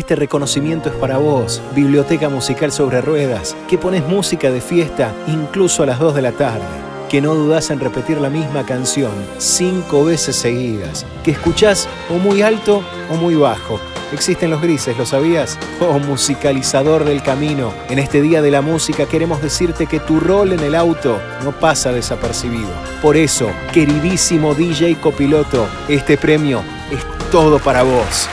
Este reconocimiento es para vos, Biblioteca Musical sobre Ruedas, que pones música de fiesta incluso a las 2 de la tarde, que no dudas en repetir la misma canción cinco veces seguidas, que escuchás o muy alto o muy bajo. Existen los grises, ¿lo sabías? Oh, musicalizador del camino. En este Día de la Música queremos decirte que tu rol en el auto no pasa desapercibido. Por eso, queridísimo DJ copiloto, este premio es todo para vos.